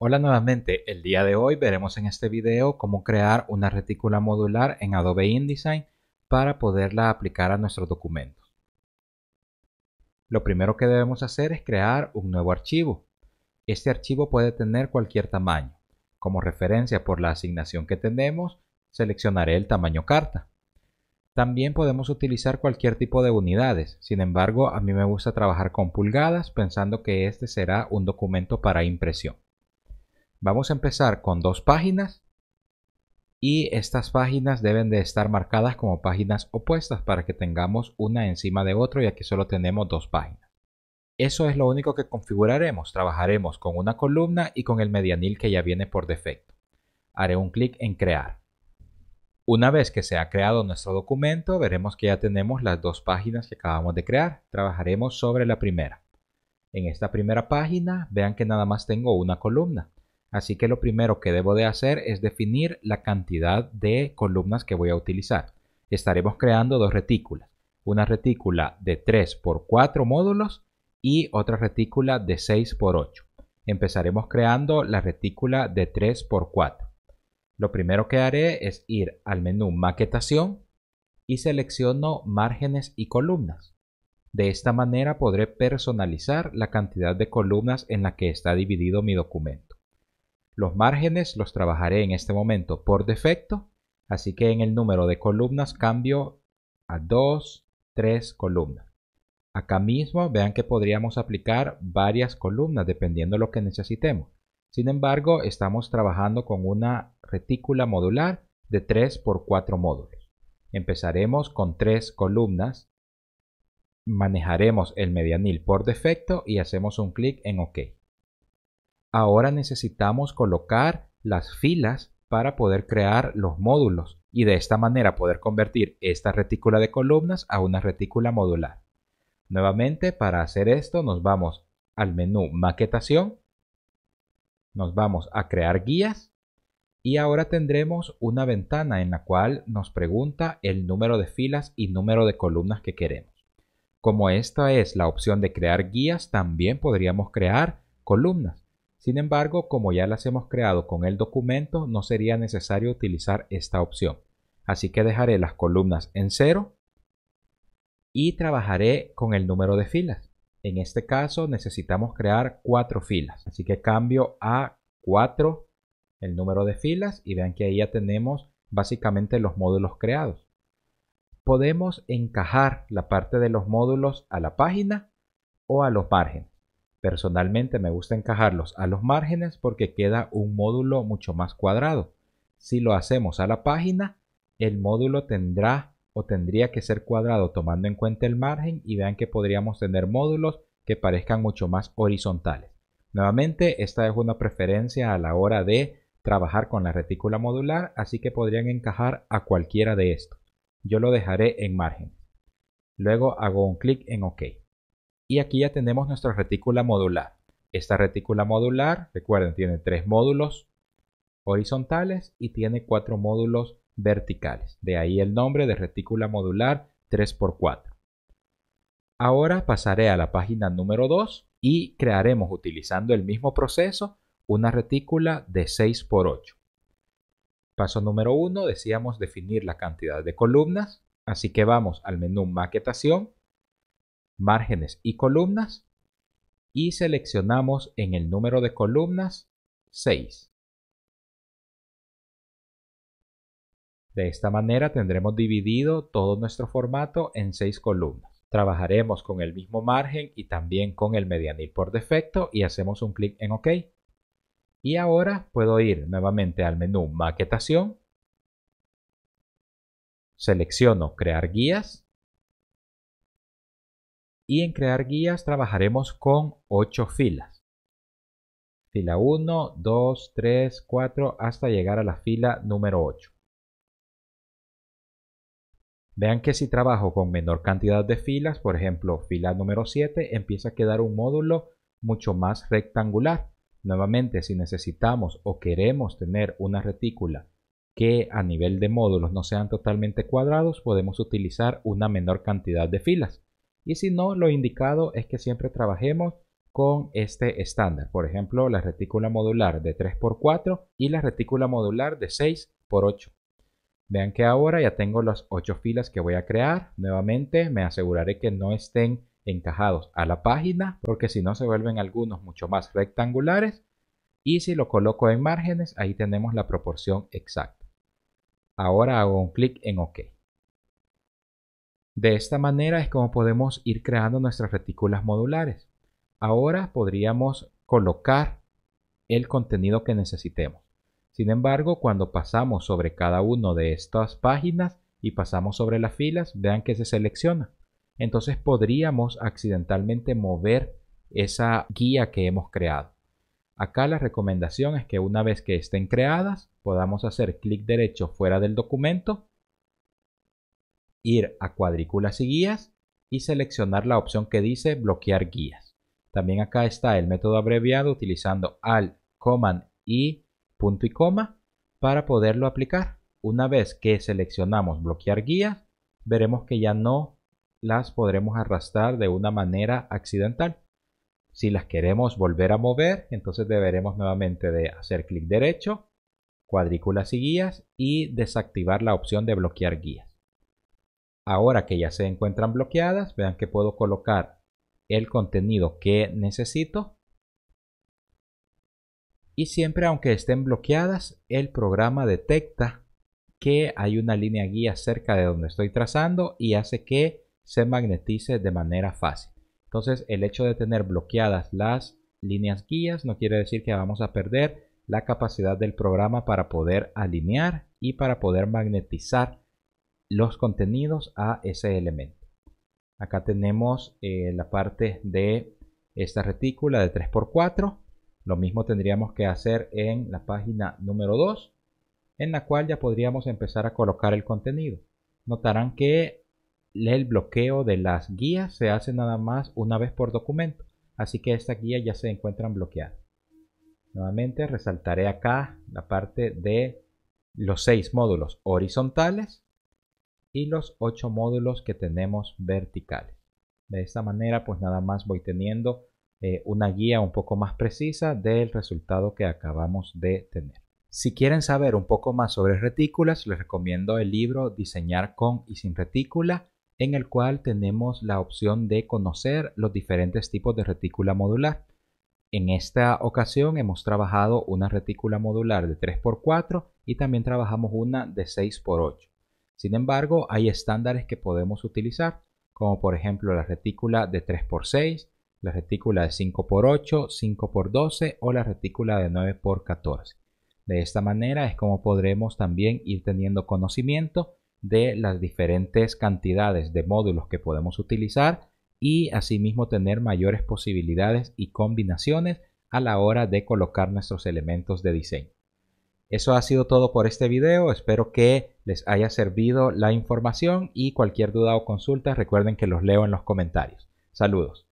Hola nuevamente, el día de hoy veremos en este video cómo crear una retícula modular en Adobe InDesign para poderla aplicar a nuestros documentos. Lo primero que debemos hacer es crear un nuevo archivo. Este archivo puede tener cualquier tamaño. Como referencia por la asignación que tenemos, seleccionaré el tamaño carta. También podemos utilizar cualquier tipo de unidades, sin embargo a mí me gusta trabajar con pulgadas pensando que este será un documento para impresión. Vamos a empezar con dos páginas y estas páginas deben de estar marcadas como páginas opuestas para que tengamos una encima de otro y aquí solo tenemos dos páginas. Eso es lo único que configuraremos. Trabajaremos con una columna y con el medianil que ya viene por defecto. Haré un clic en crear. Una vez que se ha creado nuestro documento, veremos que ya tenemos las dos páginas que acabamos de crear. Trabajaremos sobre la primera. En esta primera página, vean que nada más tengo una columna. Así que lo primero que debo de hacer es definir la cantidad de columnas que voy a utilizar. Estaremos creando dos retículas. Una retícula de 3 por 4 módulos y otra retícula de 6 por 8. Empezaremos creando la retícula de 3 por 4. Lo primero que haré es ir al menú Maquetación y selecciono márgenes y columnas. De esta manera podré personalizar la cantidad de columnas en la que está dividido mi documento. Los márgenes los trabajaré en este momento por defecto, así que en el número de columnas cambio a 2, 3 columnas. Acá mismo vean que podríamos aplicar varias columnas dependiendo de lo que necesitemos. Sin embargo, estamos trabajando con una retícula modular de 3 por 4 módulos. Empezaremos con 3 columnas, manejaremos el medianil por defecto y hacemos un clic en OK. Ahora necesitamos colocar las filas para poder crear los módulos y de esta manera poder convertir esta retícula de columnas a una retícula modular. Nuevamente, para hacer esto nos vamos al menú Maquetación, nos vamos a crear guías y ahora tendremos una ventana en la cual nos pregunta el número de filas y número de columnas que queremos. Como esta es la opción de crear guías, también podríamos crear columnas. Sin embargo, como ya las hemos creado con el documento, no sería necesario utilizar esta opción. Así que dejaré las columnas en cero y trabajaré con el número de filas. En este caso necesitamos crear cuatro filas. Así que cambio a 4 el número de filas y vean que ahí ya tenemos básicamente los módulos creados. Podemos encajar la parte de los módulos a la página o a los márgenes. Personalmente me gusta encajarlos a los márgenes porque queda un módulo mucho más cuadrado. Si lo hacemos a la página, el módulo tendrá o tendría que ser cuadrado tomando en cuenta el margen y vean que podríamos tener módulos que parezcan mucho más horizontales. Nuevamente, esta es una preferencia a la hora de trabajar con la retícula modular, así que podrían encajar a cualquiera de estos. Yo lo dejaré en margen. Luego hago un clic en OK. Y aquí ya tenemos nuestra retícula modular. Esta retícula modular, recuerden, tiene tres módulos horizontales y tiene cuatro módulos verticales. De ahí el nombre de retícula modular 3x4. Ahora pasaré a la página número 2 y crearemos utilizando el mismo proceso una retícula de 6x8. Paso número 1 decíamos definir la cantidad de columnas, así que vamos al menú maquetación márgenes y columnas y seleccionamos en el número de columnas 6. De esta manera tendremos dividido todo nuestro formato en 6 columnas. Trabajaremos con el mismo margen y también con el medianil por defecto y hacemos un clic en OK. Y ahora puedo ir nuevamente al menú Maquetación. Selecciono Crear guías y en crear guías trabajaremos con 8 filas. Fila 1, 2, 3, 4 hasta llegar a la fila número 8. Vean que si trabajo con menor cantidad de filas, por ejemplo fila número 7, empieza a quedar un módulo mucho más rectangular. Nuevamente, si necesitamos o queremos tener una retícula que a nivel de módulos no sean totalmente cuadrados, podemos utilizar una menor cantidad de filas. Y si no, lo indicado es que siempre trabajemos con este estándar. Por ejemplo, la retícula modular de 3x4 y la retícula modular de 6x8. Vean que ahora ya tengo las 8 filas que voy a crear. Nuevamente me aseguraré que no estén encajados a la página porque si no se vuelven algunos mucho más rectangulares. Y si lo coloco en márgenes, ahí tenemos la proporción exacta. Ahora hago un clic en OK. De esta manera es como podemos ir creando nuestras retículas modulares. Ahora podríamos colocar el contenido que necesitemos. Sin embargo, cuando pasamos sobre cada una de estas páginas y pasamos sobre las filas, vean que se selecciona. Entonces podríamos accidentalmente mover esa guía que hemos creado. Acá la recomendación es que una vez que estén creadas, podamos hacer clic derecho fuera del documento, ir a cuadrículas y guías y seleccionar la opción que dice bloquear guías. También acá está el método abreviado utilizando al, command y punto y coma para poderlo aplicar. Una vez que seleccionamos bloquear guías, veremos que ya no las podremos arrastrar de una manera accidental. Si las queremos volver a mover, entonces deberemos nuevamente de hacer clic derecho, cuadrículas y guías y desactivar la opción de bloquear guías. Ahora que ya se encuentran bloqueadas, vean que puedo colocar el contenido que necesito y siempre aunque estén bloqueadas, el programa detecta que hay una línea guía cerca de donde estoy trazando y hace que se magnetice de manera fácil. Entonces el hecho de tener bloqueadas las líneas guías no quiere decir que vamos a perder la capacidad del programa para poder alinear y para poder magnetizar los contenidos a ese elemento. Acá tenemos eh, la parte de esta retícula de 3x4 lo mismo tendríamos que hacer en la página número 2, en la cual ya podríamos empezar a colocar el contenido. Notarán que el bloqueo de las guías se hace nada más una vez por documento, así que esta guía ya se encuentran bloqueadas. Nuevamente resaltaré acá la parte de los seis módulos horizontales y los ocho módulos que tenemos verticales. De esta manera pues nada más voy teniendo eh, una guía un poco más precisa del resultado que acabamos de tener. Si quieren saber un poco más sobre retículas, les recomiendo el libro Diseñar con y sin retícula, en el cual tenemos la opción de conocer los diferentes tipos de retícula modular. En esta ocasión hemos trabajado una retícula modular de 3x4 y también trabajamos una de 6x8. Sin embargo, hay estándares que podemos utilizar, como por ejemplo la retícula de 3x6, la retícula de 5x8, 5x12 o la retícula de 9x14. De esta manera es como podremos también ir teniendo conocimiento de las diferentes cantidades de módulos que podemos utilizar y asimismo tener mayores posibilidades y combinaciones a la hora de colocar nuestros elementos de diseño. Eso ha sido todo por este video, espero que les haya servido la información y cualquier duda o consulta recuerden que los leo en los comentarios. Saludos.